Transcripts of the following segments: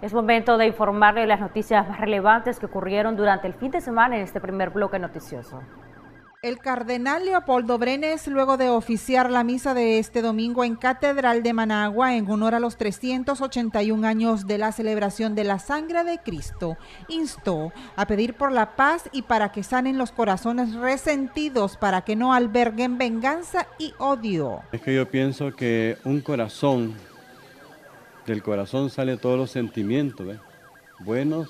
Es momento de informarle las noticias más relevantes que ocurrieron durante el fin de semana en este primer bloque noticioso. El cardenal Leopoldo Brenes, luego de oficiar la misa de este domingo en Catedral de Managua en honor a los 381 años de la celebración de la sangre de Cristo, instó a pedir por la paz y para que sanen los corazones resentidos, para que no alberguen venganza y odio. Es que yo pienso que un corazón, del corazón salen todos los sentimientos, buenos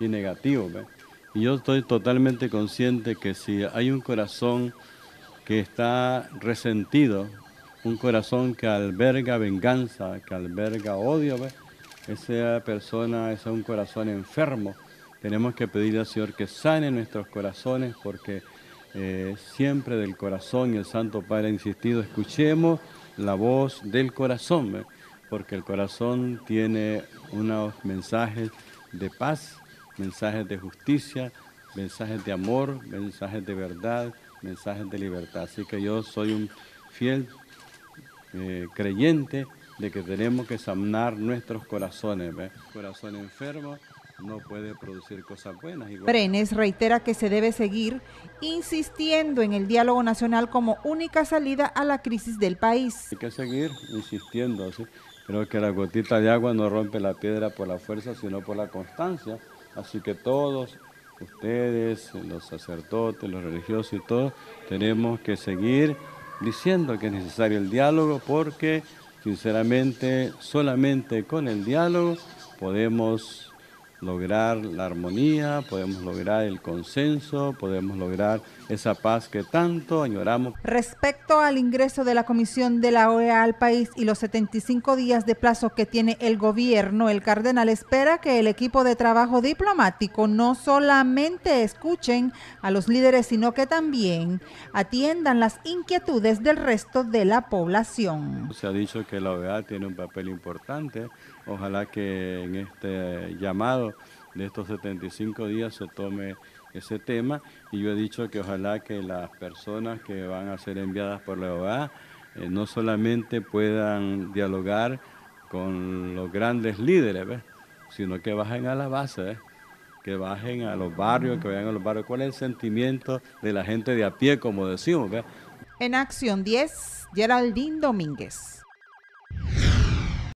y negativos. Y yo estoy totalmente consciente que si hay un corazón que está resentido, un corazón que alberga venganza, que alberga odio, esa persona es un corazón enfermo. Tenemos que pedirle al Señor que sane nuestros corazones porque eh, siempre del corazón y el Santo Padre ha insistido, escuchemos la voz del corazón, porque el corazón tiene unos mensajes de paz, mensajes de justicia, mensajes de amor, mensajes de verdad, mensajes de libertad. Así que yo soy un fiel eh, creyente de que tenemos que sanar nuestros corazones. Corazón enfermo no puede producir cosas buenas. Brenes reitera que se debe seguir insistiendo en el diálogo nacional como única salida a la crisis del país. Hay que seguir insistiendo. Creo que la gotita de agua no rompe la piedra por la fuerza, sino por la constancia. Así que todos, ustedes, los sacerdotes, los religiosos y todos, tenemos que seguir diciendo que es necesario el diálogo porque, sinceramente, solamente con el diálogo podemos lograr la armonía, podemos lograr el consenso, podemos lograr esa paz que tanto añoramos. Respecto al ingreso de la Comisión de la OEA al país y los 75 días de plazo que tiene el gobierno, el cardenal espera que el equipo de trabajo diplomático no solamente escuchen a los líderes, sino que también atiendan las inquietudes del resto de la población. Se ha dicho que la OEA tiene un papel importante, ojalá que en este llamado de estos 75 días se tome ese tema y yo he dicho que ojalá que las personas que van a ser enviadas por la OEA eh, no solamente puedan dialogar con los grandes líderes, sino que bajen a la base, que bajen a los barrios, que vayan a los barrios. ¿Cuál es el sentimiento de la gente de a pie, como decimos? En Acción 10, Geraldine Domínguez.